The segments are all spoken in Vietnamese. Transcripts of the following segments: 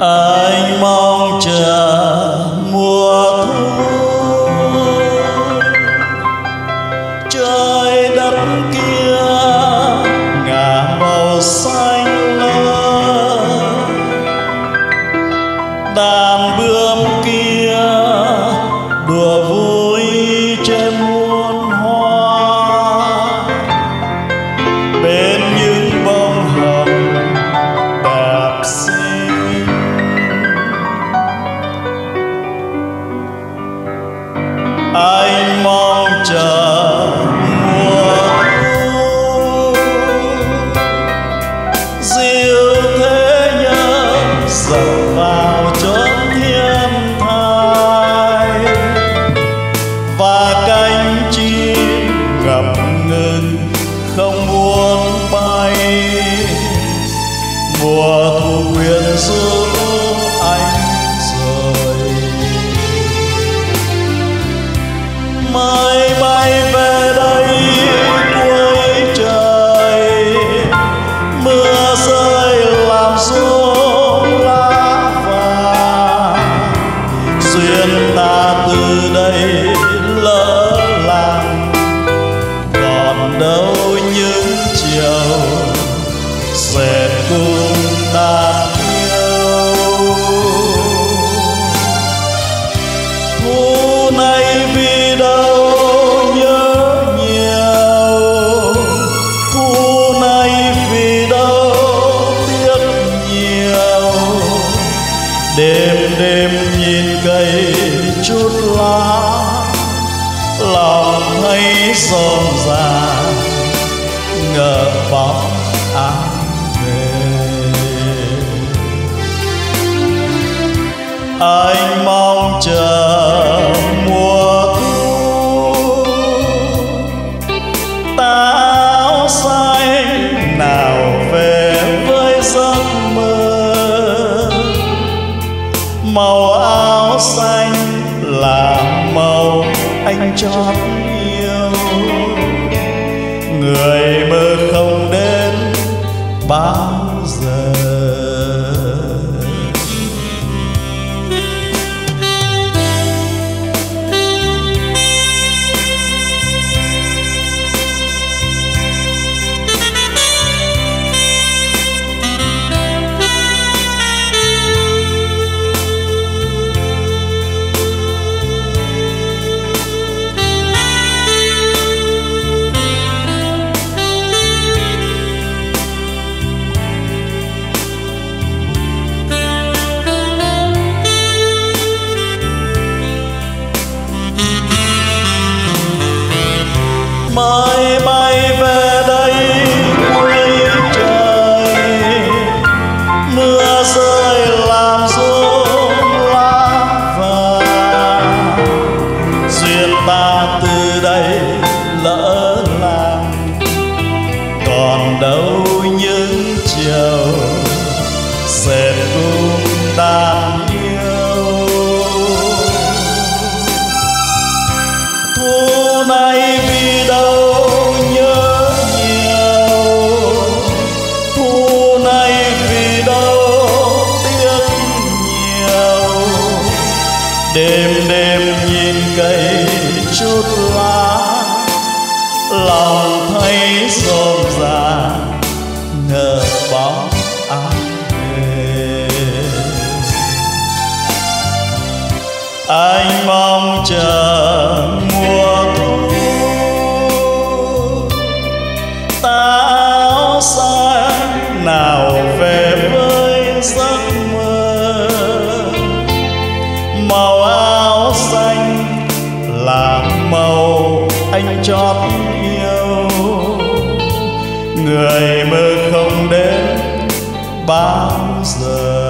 anh mong chờ chút lá lòng thấy rộn ràng ngờ bóng ai về. Anh mong chờ anh chót yêu. Người mơ không đến bao đâu những chiều, sẽ cùng đàn yêu. Thu này vì đâu nhớ nhiều thu này vì đâu tiếc nhiều. Đêm đêm nhìn cây chút lá lòng thấy rồi anh mong chờ mùa thu. Táo xanh nào về với giấc mơ. Màu áo xanh là màu anh chót yêu. Người mơ không đến bao giờ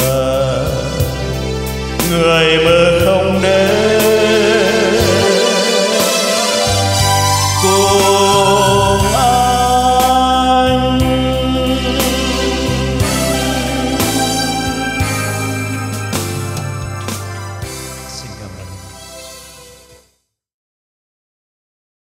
người mơ không đến